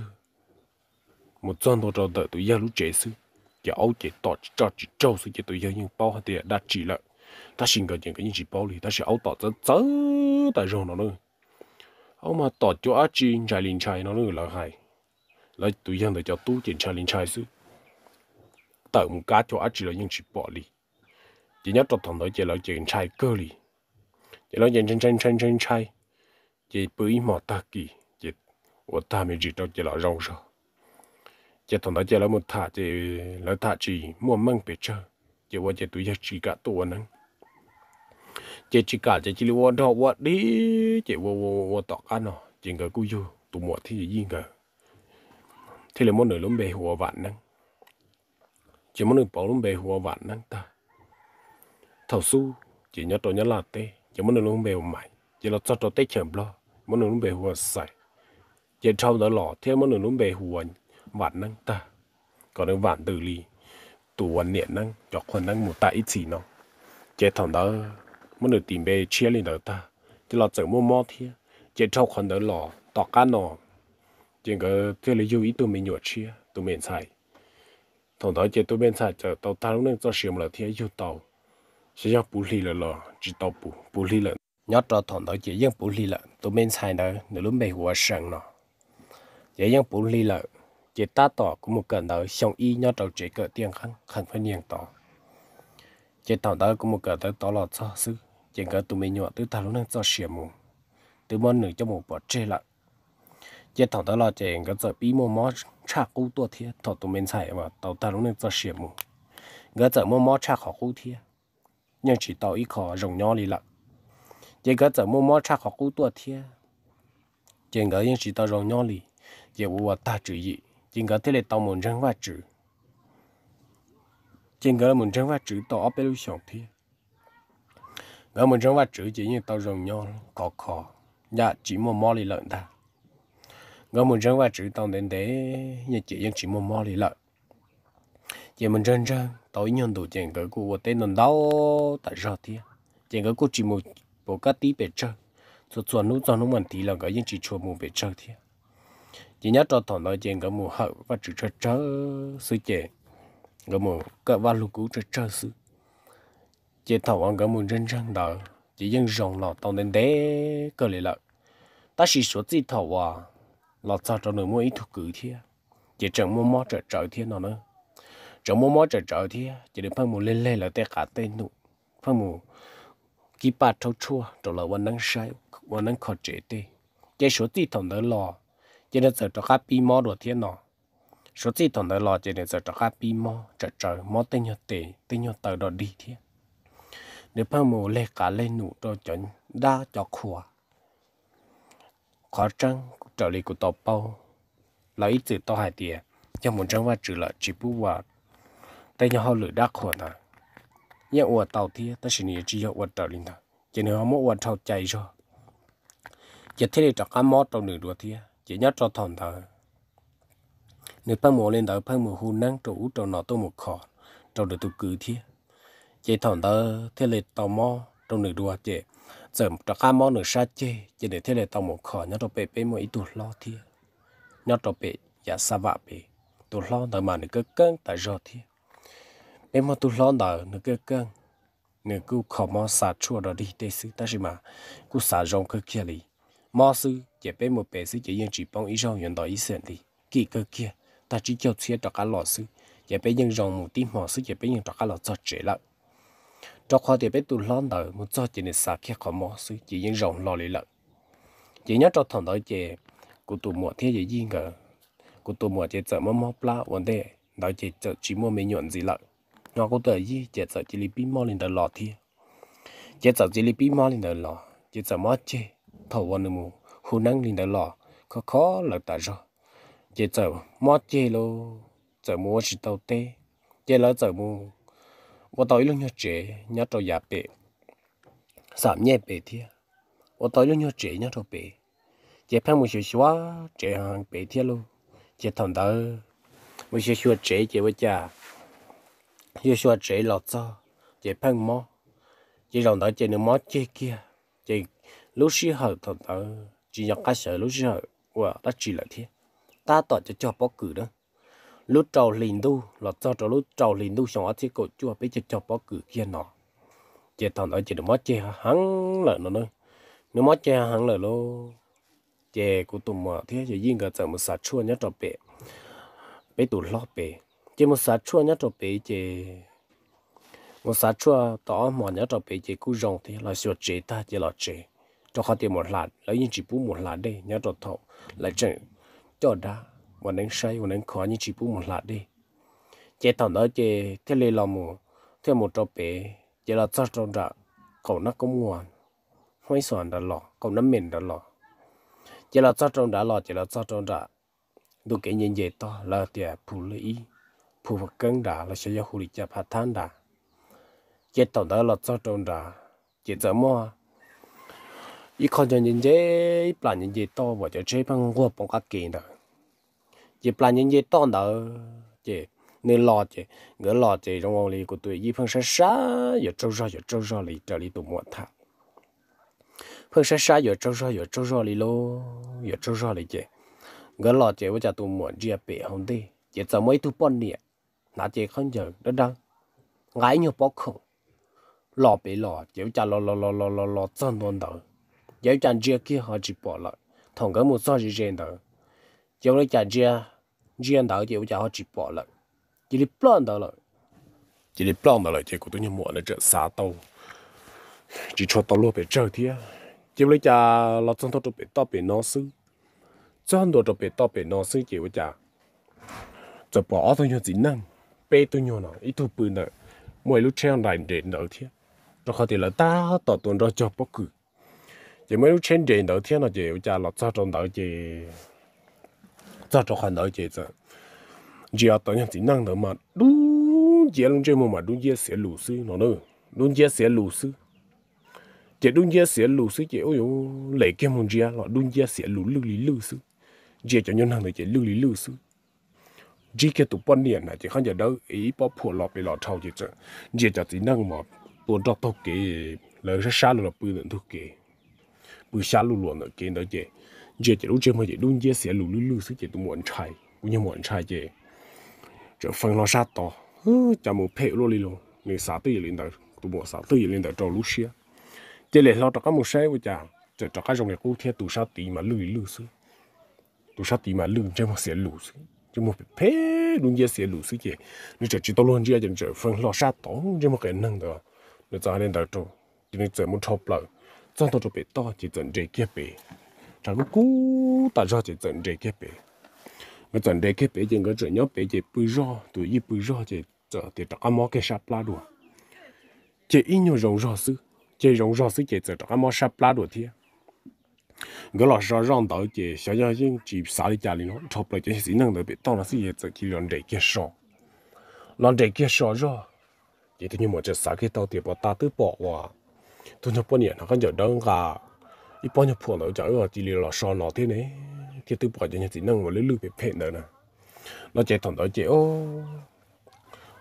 Một giọt chỗ chỗ đợi tụi gia lúc chế sư chỉ âu chị tỏ cho, chị trâu sư chị tụi gia nhưng bao hạt tiền đặt chỉ lại ta xin cái những cái những gì bảo lì ta sẽ áo tỏ rất rất tại rồi nó nữa. Ông mà tỏ cho á chị trái linh chay nó nữa là hay. Lấy tụi dân để cho tu chuyện chay linh chay sư tạo một cá cho á chị là những chị bỏ lì. Chỉ nhớ trong thằng đó chị là chuyện chay cơ lì chỉ nói chuyện chân chân chân chân chay. Chỉ bưởi mỏ ta kỳ. Chỉ của ta mới chỉ cho chỉ là rong rồi. Chỉ thằng đó chỉ là một thà chỉ, là thà chỉ mua măng bể chơi chỉ qua chỉ tuổi chỉ chỉ cả tuổi năng chỉ chỉ cả chỉ chỉ là đó, qua đi. Chỉ qua qua qua tọt ăn nó chỉ người cú vô tụi mỏ thì gì cả thì là món nửa lắm bề hùa vạn năng chỉ món nửa bỏ lắm bề hùa vạn năng ta. Thảo su chỉ nhớ tôi nhớ là tê chỉ muốn nó bèo mày chỉ là cho cho tết chậm lo. Muốn nó bèo hoa sài. Chỉ trong đó lọ, thế muốn nó bèo hoa vạn năng ta. Còn nó vạn từ lì tù vạn niệm năng cho con năng một tại ít gì nó. Chỉ thằng đó muốn được tìm bè chia lên đó ta. Chỉ là chẳng mua mò thế chỉ trong con đó lọ tọt cá nọ chỉ có thế là yêu ít tụi mình nhột chia, tụi mình xài. Thằng đó chỉ tụi mình xài cho tàu ta lúc này cho xem là thế yêu tao sẽ cho bù lì là lò chỉ tàu bù bù lì là nhớ cho thằng đó chỉ dân bù lì là tụi mình xài nữa nếu lúc mình hoa sẵn nó. Chỉ dân bù lì là chỉ ta tỏ cũng một cần đó xong y nhớ cho chỉ cỡ tiền khăn khăn phải niềng tỏ. Chỉ thằng đó cũng một cỡ đó tỏ là cho sư, chỉ có tụi mình nhọ từ thằng lúc này cho xỉa mù tụi món nửa cho một bỏ chê lại chỉ thằng đó là chỉ có giờ bí mò mò cha cú tua thiệt thằng tụi mình xài mà tàu ta lúc này cho xỉa mù có giờ mò mò cha khó cú thiệt nhưng chỉ tàu ít khó rồng nhỏ đi lại chỉ có giờ mò mò cha khó cú tua thiê chỉ có nhưng chỉ tàu rồng nhỏ đi chỉ wo ta chữ gì chỉ có thế là tàu muốn răng và chữ chỉ có muốn răng và chữ tàu ở bên lúc thiê ngỡ mình răng vắt chữ chỉ như tàu rồng nhỏ có khó nhà chỉ một mò lì lợn ta ngỡ mình trong vắt chữ tàu đến để như chỉ những chỉ một mò lì lợn chị mình chân chân tối nhân đủ chuyện cái cụ tên nó đau tại sao thế chuyện cái cụ chỉ một bộ cá tí bể chơi rồi chuẩn lúc cho nó mình tí là cái những chỉ chua một bể chơi thế chỉ nhớ cho thằng nói chuyện cái mùa hậu và chữ chơi chơi sự chuyện cái mùa cái va lục cũ chơi chơi sự chị thầu anh cái mùa chân chân đó chỉ dân rồng lọ tông đến đế cơ lệ lợi. Ta chỉ số chỉ thầu à lọt cho cho nửa mua ít thuộc cử thì chỉ chẳng mua mò trở trở thiệt nó nữa chỗ mò mò trở trở thì chỉ được phân mù lên lên là tê cả tê nụ. Phân mù kí ba trâu chua chỗ là vẫn năng sai vẫn năng khó chế tê. Chế số tí thằng đó lò chế được giờ trở khá pi mò đồ thiên nọ. Số tí thằng đó lò chế được giờ trở khá pi mò trở trở mò tê nhau tê tê nhau tờ đó đi thiên để phân mù lên cả lên nụ cho chuẩn đa cho khua khó trăng trở lại của tàu bao lấy từ tàu hải tiền cho một trang và trừ lại chỉ bù vào tay nhau họ lửa đắc khổ ta nhẹ ủa tàu thì ta chỉ nhớ chỉ ủa tàu linh ta chỉ nhớ họ ủa tàu chạy cho, chỉ thế là cho cá mót trong nửa đùa thì chỉ nhớ cho thằng ta. Nếu phăng mua lên đó phăng mua hù năng trụ trong nọ tôi một khó trong được tôi cứ thì chỉ thằng ta thế là tàu mò trong nửa đùa chỉ giờ cho cá mót nửa sát chê chỉ để thế là tàu một khó nhớ cho bé bé mỗi ít lo thì nhớ cho bé giả sa vạ bé tuổi lo đó mà nửa cơ cơn tại do thì nếu mà tôi lo đó nửa cái cơn nửa cứ khó mà xả chua đó đi để xử ta chỉ mà. Cứ xả rong cái kia đi mà sư chỉ bé một bé sư chỉ yên chỉ bằng ý rong hiện đại ý sản đi kỳ cơ kia, ta chỉ cho xe cho cả lọ sư chỉ bé yên rong một tí mà sư chỉ bé yên cho cả lọ cho trẻ lại cho khoa thì bé tôi lon đời một cho chỉ nên xả kia khó mà sư chỉ yên rong lọ lại lại chỉ nhớ cho thằng đó chỉ của tụ mua thế gì ngờ. Của tụ mua chỉ sợ mà mà pla vấn đề đó chỉ sợ chỉ mua mấy nhuận gì lại nó có tờ gì chỉ sợ chỉ li pin mò lên đời lọ thì chỉ sợ chỉ li pin mò lên đời lọ chỉ sợ mà chơi thầuวันmù hồ năng linh đã lọ khó khó là ta rồi chỉ chờ mót chê lô chờ mua chỉ tàu tê chê lỡ chờ mua我到一路要借，伢着也白，三年白天，我到一路要借，伢着白，借盼我学习哇，这样白天咯，借同到，我学学借借我家， giờ xua chế lọt cho chế phăng mò chế lòng đó chế nước mò chế kia. Chế lúc xí hở thật đó chỉ nhận cái sở lúc xí hở và đã chỉ lại thế. Ta tỏ cho cho bó cử đó. Lúc trầu lìn đu, lọt cho trầu lúc trầu liền đu xong thì cổ chua biết giờ cho bó cử kia nọ. Chế thằng đó chế nước mò chế hắn lợn nó nơi nước mò chế hắn lợn luôn chế của tụi mò thế, chỉ riêng cái chẳng mà sạch chua nhá trò bể. Bể tụi lót bể chỉ một sát chua nhá trò bể chỉ một sát chua tỏ mỏ nhá trò bể chỉ cú rong thì là sửa chế ta, chỉ là chế. Cho họ tiền một lạt, lấy những chỉ bù một lạt đi nhớ trò thầu lại chừng cho đã và nên say và nên khó những chỉ bù một lạt đi. Chế thằng đó chế, thế lê lòng một thế một trò bé chế là cho trò đã cậu nó cũng ngoan hoài sòn đã lọ cậu nó mềm đã lọ chế là cho trò đã lọ chế là cho trò đã đủ cái nhìn dễ to, là tiền phụ lý phù vật cân đã là sẽ do hủ lý chạp hạt than đã chế thằng đó là cho trò đã chế giờ mua ít con chân nhân chế ít plan nhân chế to và cho chế bằng qua bằng các kiện đó chế plan nhân chế to đó chế nên lo chế người lo chế trong vòng lì của tôi ít phân sát sát giờ trâu ra giờ trâu ra lì trở lì tụi mua thà phân sát sát giờ trâu ra giờ trâu ra lì lô, giờ trâu ra lì chế người lo chế với cha tụi mua chia bể không đi chế giờ mấy tụi bọn nè nãy chế không giờ đó đâu ngái nhiều bóc không lo bị lo chế cha lo lo lo lo chân luôn đầu, giờ chẳng chia kia họ chỉ bỏ lại thằng cái một số gì trên đó giờ lấy chẳng chia chia đó giờ giờ họ chỉ bỏ lại chỉ đi plan đó lại chỉ đi plan đó lại chỉ có tôi như muộn là trợ xả tàu. Chỉ cho tàu lúa bị chơi thì giờ lấy cha là trong tàu bị tàu bị nó sư trong đó bị tàu bị nó sư chỉ cha. Giờ bỏ như gì năng bê tôi như nó ít thu bự nợ. Mỗi lúc trên lại đến nợ thì rồi khó thì là ta tỏ tuần ra cho bốc cử. Chỉ mấy lúc trên điện nợ tiên nó chỉ cho là cho trong đó chỉ cho cho khoản đó chỉ cho chỉ ở tận chỉ năng đó mà đúng chỉ luôn trên mà đúng chỉ sẽ lù sư nó nữa. Đúng chỉ sẽ lù sư chỉ đúng chỉ sẽ lù sư chỉ, ôi lấy cái môn chỉ là đúng chỉ sẽ lù lù lý lù sư chỉ cho nhân hàng này chỉ lù lý lù sư chỉ cái tụ bốn niên này chỉ không giờ đâu ý bỏ phù lọp để lọt thâu chỉ chứ chỉ cho chỉ năng mà buồn cho tao kì lời sẽ xa là bự nữa thôi kể bữa xa lù lù nữa kia đó chứ giờ chỉ lúc chơi mà chỉ đúng giờ sẽ lù lù lù sức chỉ tụi muốn chạy cũng như muốn chạy chứ chỉ phân nó sát to chả một phe luôn đi luôn người sát tới lên đó tụi muốn sát tới lên đời trâu lú xia chỉ để lo cho các một xe với chả chỉ cho các dòng này cũng theo tụ sát tí mà lù lù sức tụ sát tí mà lù chơi mà sẽ lù sức chứ một phê đúng giờ sẽ lù sự chứ nếu chỉ tao luôn giờ giờ phân lo sát tổng chỉ một cái năng đó. Nếu cho nên đó cho chỉ nên giờ muốn chọc lại trong đó bị to, chỉ dẫn dây kia bị trả lúc cũ ta ra chỉ dẫn dây kia bị mà dẫn dây kia bị chỉ có chuyện nhớ bị chỉ bự ra tụi y bự ra chỉ giờ thì trả cả cái sáp lá đùa. Chỉ ít nhiều rong rõ sư chỉ rong rõ sư chỉ giờ trả cả sáp lá đùa thiệt thì cái lò sao rong tới chị sao cho chứ chỉ xả đi chả đi nó chụp lại chỉ năng được bị tao là gì vậy chỉ làm để kia sao làm để kia sao rồi chị tôi như một cái xả cái tao thì bỏ ta tự bỏ qua tôi nhớ bao nhiêu nó còn giờ đơn cả ít bao nhiêu phụ nữ chả ở chỉ là sao nó thế này. Thì tự bỏ cho những chỉ năng mà lấy lưỡi bị phê nữa nè. Nó chạy thằng đó chị, ô.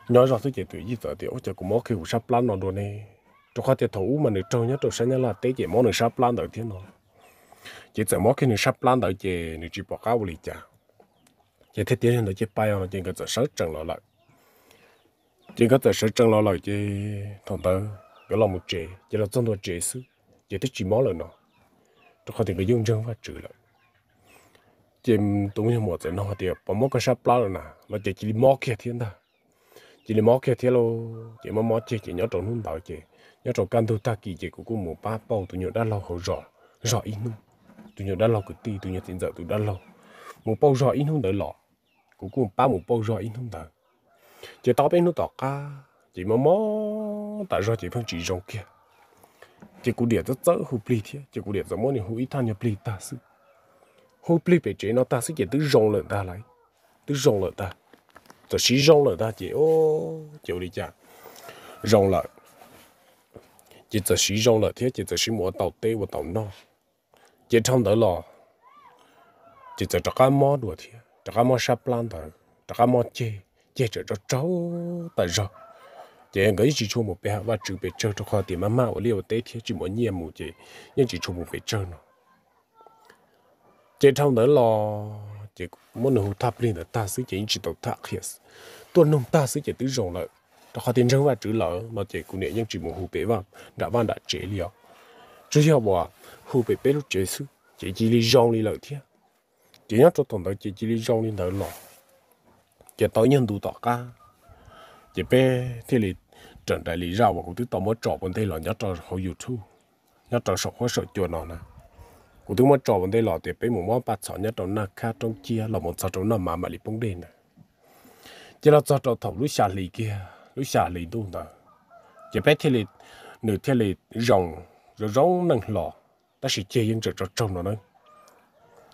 Nhớ rõ tôi chị tụi gì giờ thì, ô chỉ cũng mất cái vụ sắp plan nó rồi này. Cho khoa tiền thủ mà được trâu nhớ trâu sáng nhớ là tế chị món được sắp plan đầu tiên nó chỉ sợ mỗi cái được sắp lan đầu chị được chỉ bỏ cao lì chả chỉ thấy tiền nó chỉ bay nó chỉ có sợ sáu trần lọ lại chỉ có sợ sáu trần lọ lại chỉ thằng tớ cái lòng một trẻ chỉ là trong đó trẻ sư chỉ thích chỉ mỗi lần nó tôi khoa thể cái dùng chân phát trừ lại chỉ tụi như một giờ nó thì bỏ mỗi cái sắp lan rồi nè nó chỉ chỉ mỗi kia thiên ta chỉ là mỗi kia thiên lo chỉ mỗi mỗi chị chỉ nhớ trộn hôn đạo chị nhớ trò căn tu ta kỳ chỉ của cô một ba bao tụi nhớ đã lâu hậu rõ rõ in luôn tụi nhớ đã lâu cái ti tụi nhớ tiền giờ tụi đã lâu. Một bao giờ in không đỡ lọ. Cũng cũng ba một bao giờ in không đỡ chỉ tao bên nó tỏ ca, chỉ mà mó tại do chỉ phân chỉ rong kia. Chỉ cú điện rất dễ hụp lì thế chỉ cú điện giống món này hụp ít than nhập lì ta sư hụp lì về chế nó ta sự chỉ tứ rong lợn ta lại tứ rong lợn ta rồi xí rong lợn ta chỉ, ô, chịu đi chả. Rong lợn. Chỉ giờ xí rong lợn thế chỉ giờ xí mua tàu tê và tàu no chỉ trong đó là chỉ cho cho cái món đùa thì cho cái món sắp lan đó cho cái món chê chê cho cho cháu tại rồi chỉ người chỉ cho một bé và chữ bé chơi cho khoa tiền má má ở liều tê thì chỉ muốn nhiều một chỉ nhưng chỉ cho một bé chơi nó. Chỉ trong đó là chỉ muốn nó tháp lên là ta sẽ chỉ chỉ tàu tháp hết tuần nông ta sẽ chỉ tứ rộng lại đó họ tiền và chữ lỡ mà chỉ cũng nhẹ nhưng chỉ một hụt bé vào, đã van đã chế liệu liao chỉ hiểu bỏ hụt bể bể lúc chế sư chỉ chỉ li rong li lỡ thiệt chỉ nhớ cho tổng đó chỉ chỉ li rong li lỡ lọ chỉ tới nhân đủ tỏ ca. Chỉ bé thì li trận đại lý rau và cũng tức tao mới trọ vấn đề là nhớ cho họ youtube. Nhớ cho sổ hoa sợ chuột nè. Cũng tức mới trọ vấn đề là thì bé một món bát sọ nhất cho nó khác trong chia là một sao trong nó mà mà li bông đen nè. Chỉ là cho trong thầu lúc xả lì kia lúc xả lì đúng đó chỉ bé thế lì nửa thế lì rồng rồi rong nâng lọ ta sẽ chơi yên trở trò trông nó nữa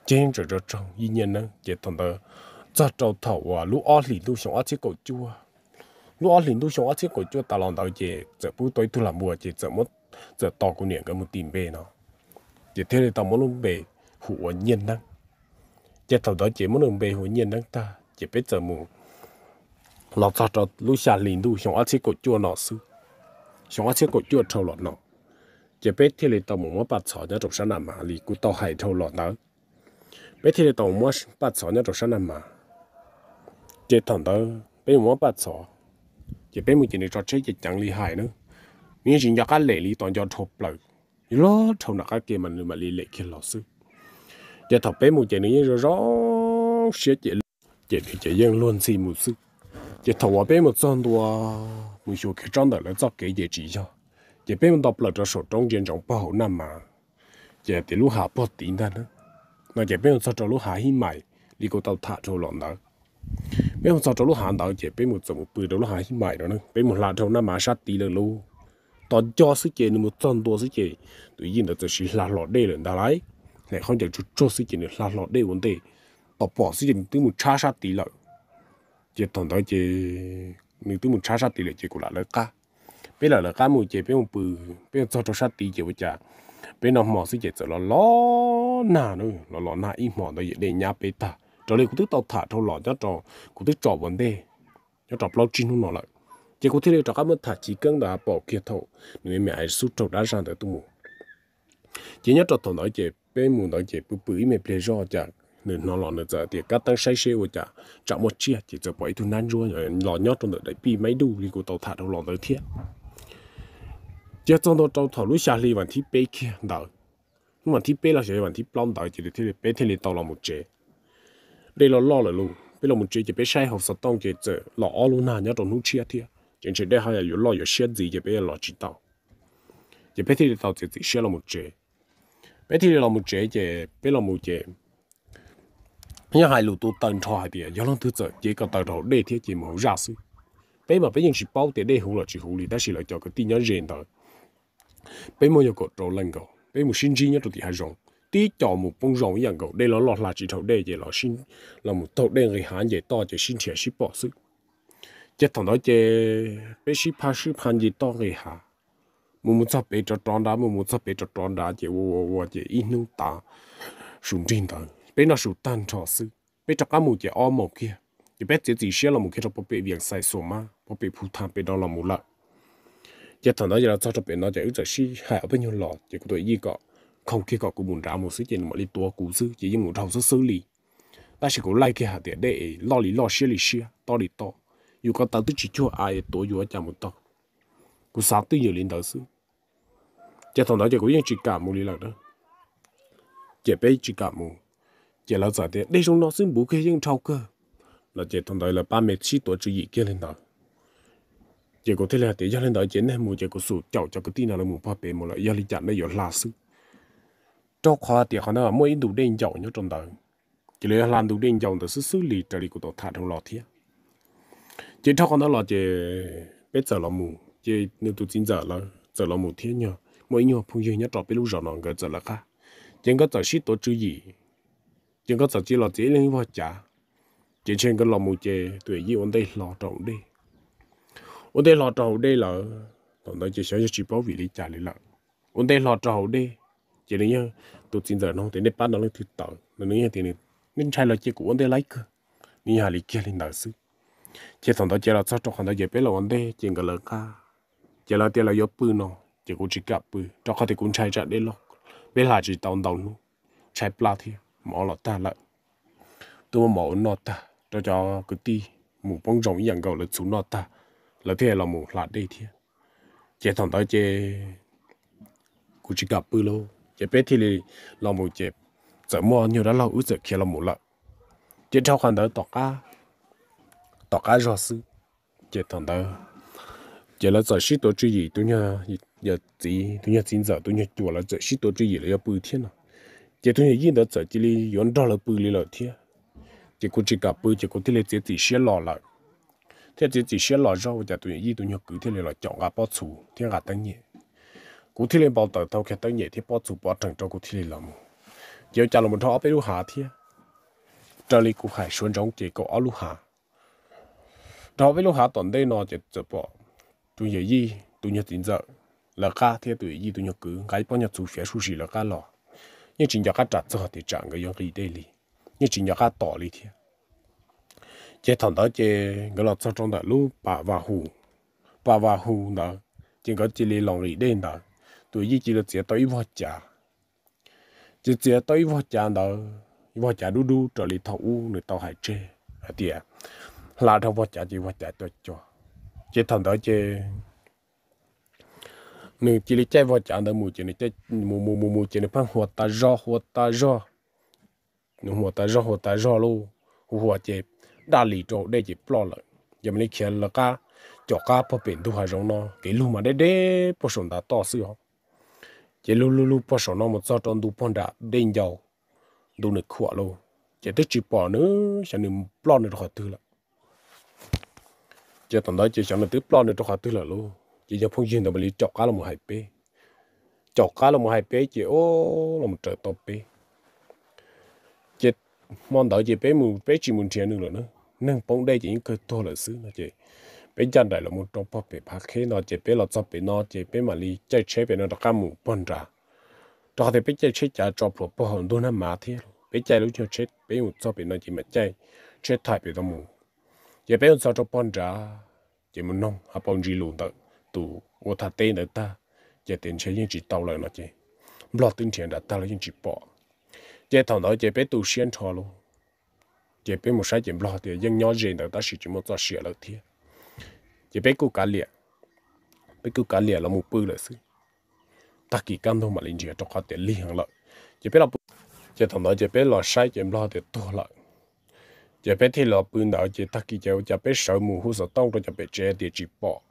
chơi yên trở trò trông y nhiên nữa chỉ thằng đó cho trâu thầu à lũ ở lì lũ sống ở chế cổ chua lũ ở lì lũ sống ở chế cổ chua ta lòng tao chỉ giờ bữa tối tôi làm mùa chỉ giờ mất giờ to của niệm cái một tìm bê nó chỉ thế thì tao muốn luôn bê hủ nhiên năng chỉ thằng đó chỉ muốn luôn bê hủ nhiên năng ta chỉ biết giờ mù nó cho cho lũ xa liền lũ xong ở chế cổ chua nó sư xong ở chế cổ chua trâu lọt nó giờ bé thì là tàu mua bắt chó nhá trong sân nằm mà lì cú tàu hải trâu lọt đó bé thì là tàu mua bắt chó nhá trong sân nằm mà giờ thằng đó bé mua bắt chó giờ bé mình chỉ nên cho chơi chỉ chẳng lì hải nữa nhưng chỉ nhắc cái lệ lì toàn cho thộp lời lo thâu nãy cái kia mình mà lì lệ kia lọt sư giờ thằng bé mình chỉ nên rồi rõ sẽ chỉ thì chỉ dân luôn xì một sức giờ thằng ở bên một chân đua số cái trang đời là cho cái gì chỉ cho chỉ bên một đọc là cho số trong trên trong bao năm mà. Chỉ để lúc hạ bớt tiền đó nữa. Nó chỉ bên một cho lúc hạ hi mày, đi cô tàu thả cho lọn đó bên một cho lúc hạ đó chỉ bên một cho một bự lúc hạ hi mày đó nữa. Bên một là trong năm mà sát tí là luôn tao cho sự kiện một trăm đô sự kiện tự nhiên là tự chỉ là lọt đây là đã lại này không chỉ cho sự kiện là lọt đây vấn đề tao bỏ sự kiện từ một cha sát tí lợi chỉ thằng đó chỉ mình tôi một trả sát tỷ lệ chỉ của là lợi cá bây giờ là cá mua chỉ bây giờ bự bây giờ cho cho sát tí chế với giờ bây giờ mỏ sẽ chỉ cho nó lo nà nữa nó lo nà ít mỏ đó để nhà bê ta cho nên cũng tức tàu thả thâu lọ cho trò, cũng tức trò vấn đề cho trò lo chín nó lại chỉ có thể cho các mất thả chỉ cần đã bỏ kia thâu người mẹ ai sút trâu đã ra được tôi chỉ nhớ cho thằng nói chế bây mua nói chỉ bự bự mẹ bây giờ chả nên nó lò nữa giờ thì các tăng say xe của chả chọn một chiếc chỉ cho bảy thu nan rồi lò nhót trong đợt đấy pi máy đu thì của tàu thả thâu lò tới thiệt chỉ trong đó tàu thả lúc xa li vấn thi bê kia đợi nhưng mà thi bê là sẽ vấn thi plong đợi chỉ để thi bê thi li tàu là một chế đây là lo rồi luôn bê là một chế chỉ bê sai học sát tông chỉ giờ lò ở luôn na nhót trong nút chia thiệt chỉ chỉ đây hay là有lo有些gì chỉ bê lò chỉ tàu chỉ bê thi li tàu chỉ chỉ xe là một chế bê thi li là một chế chỉ bê là một chế nhưng hai lũ tụ tận thoại thì giờ lần thứ giờ chỉ có tàu đầu để thiết chỉ một ra sự bây mà bây giờ chỉ bao tiền để hú là chỉ hú li, 但是来叫个地方人的 bây giờ có trâu lần cầu bây một sinh chi nhất thì hai rồng tí cho một bông rồng như cầu đây là lọt là chỉ thầu đây chỉ là sinh là một thầu đây người hán vậy to chỉ sinh trẻ ship bỏ sức chỉ thằng đó chỉ bây ship hai ship hàng gì to người hà một một sắp bây cho tròn đá một một sắp bây cho tròn đá chỉ wo wo wo chỉ in nung ta. Sùng trên tờ bây nó sùng tan trò sư bây cho cả một chỉ o một kia. Chỉ bây chỉ chỉ là một cái cho bố bị việc sai số mà bố bị phụ tham bây đó là một lợi giờ thằng đó giờ cho cho bé nó chỉ ước chỉ hay ở bên nhau lọ giờ có tôi gì có. Không, khi có cũng muốn ra một số tiền mà đi tua cú sư chỉ muốn thầu xử lý. Ta sẽ có lại cái hạt để lo lý lo xia lý xia, to lý to. Dù có tao tự chỉ cho ai tổ yêu cho một to. Cú sáng tự nhiều lên đầu sư. Giờ thằng đó giờ có những chỉ một lý lạc đó. Chỉ bé chỉ cảm một chỉ là giờ để đây trong nó xin bố cái những trâu cơ. Là giờ thằng đó là ba mẹ chỉ tổ chỉ ý kia lên đó chỉ có thể là để cho lên đó chỉ nên một chỉ có số chậu cho cái tin nào là một ba bé một là gia lý chặt nó có là sư. Cho khoa thì họ nói mỗi đủ đen dầu nhớ trong đời. Chỉ là làm đủ đen dầu thì xử xử lý trở đi của tổ thả trong lọ thiệt chỉ cho con đó là chỉ biết giờ là mù chỉ nếu tụi chính giờ là giờ là mù thiệt nhờ mỗi nhiều phụ huynh nhớ trò biết lúc giờ nó cái giờ là khác. Chỉ có giờ sĩ tổ chữ gì, chỉ có giờ chỉ là chỉ lên vào trả chỉ trên cái lò mù chỉ tuổi gì ổn đây lọ trọng đi ổn đây lò trọng đây là tổng đó chỉ sẽ chỉ bảo vị lý trả lại là ổn đây lò trọng đi chỉ là như tôi xin giờ nó thì nên bắt nó lên thứ tờ nó nói thì nên trai là chỉ của vấn đề lấy cơ. Ni hà lý kia lên đầu sư chỉ thằng đó chỉ là sao trong hàng đó chỉ biết là vấn đề chỉ cái là ca. Chỉ là tiền là yếu bự nó chỉ cũng chỉ gặp bự cho họ thì cũng trai chặt đấy lo biết là chỉ tàu tàu nó trai pla thì mỏ là ta lại tôi mà mỏ nó ta, cho cho cái ti. Một bông rồng dạng cầu là xuống nó ta là thế là một lạt đây thế chế thằng đó chế cũng chỉ gặp bự luôn chế bé thì là một chế giờ mua, nhiều đó là út giờ kia là một lợ chế cho khoản đó tọt cá tọt cá rõ sư chế thằng đó chế là giờ sĩ tổ chữ gì tôi nhớ giờ gì tôi nhớ chính giờ tôi nhớ chùa là giờ sĩ tổ chữ gì là bự thiên à chế tôi nhớ yên đó giờ chỉ li yon đó là bự li là thiên chế cũng chỉ gặp bự chế cũng thì là chế chỉ xé lọ lại thế chỉ chỉ xé lò rau giờ tụi nhớ yên nhau cứ thế là chọn gà bao chủ thiên gà tăng nhẹ. Cú thế lên bao tờ tàu khi tới nhẹ thì bảo chủ bảo trần cho cú thế lên làm giờ cho là một thọ bé lu hà thế trở lại cú hải xuống trong chỉ có ở lu hà thọ bé lu hà tuần đây nó chỉ chỉ bảo tụi nhẹ gì? Tụi nhau tính giờ là ca thế tụi gì tụi nhau cứ. Cái bao nhiêu chủ phía su gì là ca lò. Nhưng chỉ cá trả cho thì chẳng cái giống gì đây li nhưng chỉ cá tỏ li thế chế thằng đó chế cái lọt trong đó lú bà và hù. Bà và hù đó chỉ có chỉ lì lòng lì đen đó tụi gì chỉ là chế tới vợ cha chỉ chế tới vợ cha đó vợ cha đu đu trở lì thầu người tàu hải à, chế à tiệt là thằng vợ cha chỉ vợ cha tôi cho. Chế thằng đó chế nửa chỉ là chơi vợ cha đó mù chỉ là chơi mù mù mù mù chỉ là phang hoạt ta rõ hoạt ta rõ nửa hoạt ta rõ hoạt ta rõ luôn hoạt chế đa lì chỗ để chỉ plo lại giờ mình kia là cá cho cá bỏ biển thu hải rong nó cái lu mà để để bỏ xuống đã to xíu chỉ lu lu lu bỏ sổ nó một sao trong du phong đã đen dầu du nực khua luôn chỉ tức chỉ bỏ nữa sẽ nên plon được khỏi tư là chỉ tận đó chỉ cho nó tức plon được khỏi tư là luôn chỉ cho phong duyên đâu mình lý chọc cá là một hai bé chọc cá là một hai bé chỉ ô là một trợ to bé chỉ món đó chỉ bé mù bé chỉ muốn tiền nữa nữa nâng bóng đây chỉ những cái to là xứ nó chỉ bên chân đại là một trong bắp bể phá khế nó chỉ biết là cho bể nó chỉ biết mà đi chơi chế bể nó đã cam một bận ra. Đó thì biết chơi chế trả cho phụ bố hồn đôi năm mà thế biết chơi lúc chơi chế biết một cho bể nó chỉ mà chơi chế thay bể đó mù. Chỉ biết cho cho bận ra chỉ muốn nông à bận gì luôn đó tụ 我他 tên nữa ta. Chỉ tiền chế những chỉ tàu lại nó chỉ lo tiền tiền đã ta là những chỉ bỏ. Chỉ thằng đó chỉ biết tụ xuyên cho luôn chỉ biết một sai chỉ lo thì dân nhỏ gì đó ta chỉ chỉ một cho sửa là thế chỉ biết cô cá liệt biết cô cá liệt là một bự là sự ta kỳ cam thôi mà linh chỉ cho họ tiền li hàng lợi. Chỉ biết là chỉ thằng đó chỉ biết là sai chỉ lo thì to lợi. Chỉ biết thì là bự nào chỉ ta kỳ chỉ chỉ biết sợ mù hú sợ tông rồi chỉ biết chơi thì chỉ bỏ.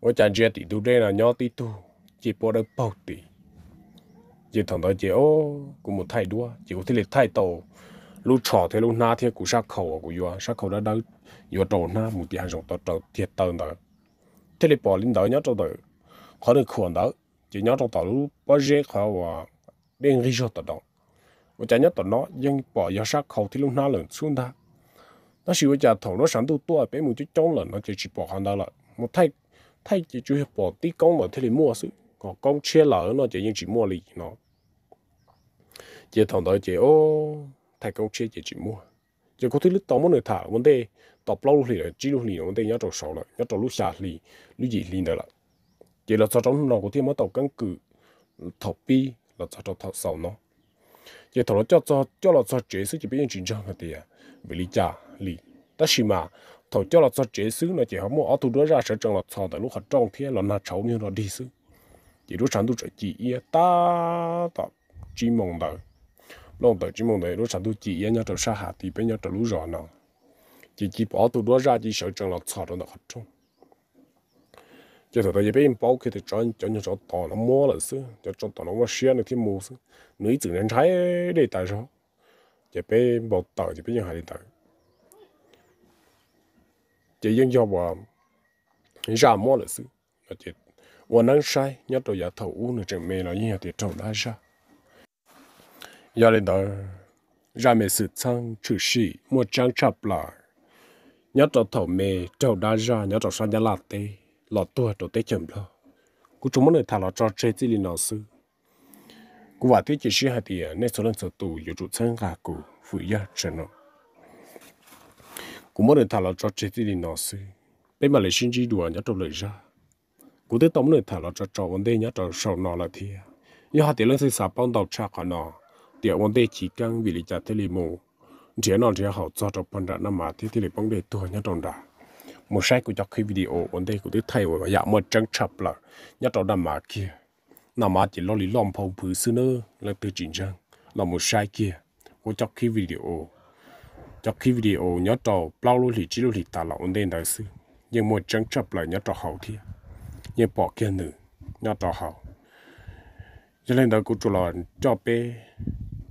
Mỗi trận chơi thì đủ đây là nhỏ tí tu chỉ bỏ được bao tí chỉ thằng đó chỉ ô, cũng một thay đua chỉ có thể là thay tàu lúc trò thì lúc na thì cũng sát khẩu của yo sát khẩu đó đâu yo trâu na một tiền dùng tao trâu thiệt tao đó thế là bỏ lên đó nhớ trâu đó khó được khuôn đó chỉ nhớ trâu tao lúc bao giờ khó và đen ghi cho tao đó. Và chả nhớ tao nó, nhưng bỏ yo sát khẩu thì lúc na lần xuống ta. Nó chỉ có chả thầu nó sáng tu tua bé một chút trống lần nó chỉ chỉ bỏ hàng đó là một thay thay chỉ chú bỏ tí công mà thế thì mua sự còn công chia lỡ nó chỉ nhưng chỉ mua lì nó. Chỉ thằng đó chỉ, ô thay công chế chỉ chỉ mua. Giờ có thứ lúc tao muốn người thả vấn đề tao lâu lì là chỉ lúc lì vấn đề nhớ trâu sầu rồi nhớ trâu lúc xả lì, lúc gì lì nữa là giờ là cho trong nó có thêm một tàu căn cứ thọ bi là cho trong tàu sầu nó. Chỉ thọ cho cho cho là cho chế sự chỉ biết chuyện trong cái tiền vì lý cha lý ta xí mà thọ cho là cho chế sự nó chỉ họ mua ở thủ đô ra sẽ trong là cho tại lúc họ trong thiên là nó cháu như nó đi sự chỉ lúc sáng tu chỉ ý, ta ta, chỉ mong đợi long đời chỉ mong đời lúc sáng tu chỉ ý nhớ trong sa hà thì bên nhớ trong lúc rõ nào chỉ chỉ bỏ thủ đô ra chỉ sợ trong là cho nó họ trong giờ thằng tao bây bao cái thì chọn chọn cho tao nó mua là sư cho cho tao nó mua xe nó thì mua sư nữ tự nhiên trái để tại sao giờ bây bao tao giờ bây giờ hai tao giờ yên cho bà ra mua là sư là giờ 我能晒，要到要头屋呢，正没了，人家得找他啥。 giờ lên đó ra mẹ sự sang chủ sĩ mua trang chập là nhớ trò thầu mẹ trầu đá ra nhớ trò sang nhà lạt tê. Lọ tua trò tê chậm lo. Cú chúng mình thà lọ trò chơi chỉ lì nào sư. Cú vào tiết chỉ sĩ hạt tiền à, nên số lần số tù dự trụ sang gà cú phụ gia trần nó cú mình thà lọ trò chơi chỉ lì nào sư. Bên mà lấy xin chỉ đùa nhà trò lời ra. Cú tới tóm lời thà lọ trò trò vấn đề nhà trò sầu nó là thì, nhớ hạt tiền lần sư sạp bao đầu cha cả nó tiệm vấn đề chỉ căng vì lý trả thế li mù trẻ nó trẻ học cho trong phần ra mà thế thì lấy vấn đề tuổi nhớ trong đó một sai của cho khi video vấn đề của thứ thầy và dạ một trăng chập là nhớ trong năm mà kia Năm mà chỉ lo lý lom phong phứ xưa nữa là từ chính trang là một sai kia của cho khi video cho khi video nhớ trong bao lâu thì chỉ lâu thì ta là vấn đề đại sư nhưng một trăng chập là nhớ trong hậu kia nhưng bỏ kia nữa nhớ trong hậu cho nên đó cũng chủ là cho bé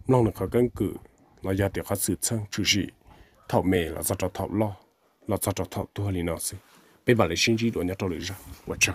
nong na ka gan ku la ya te kha su chang chu shi. Thao me la za ta thao lo la za ta thao tu li na si. Pe ba le shin ji do nya to le ja. Wa cha.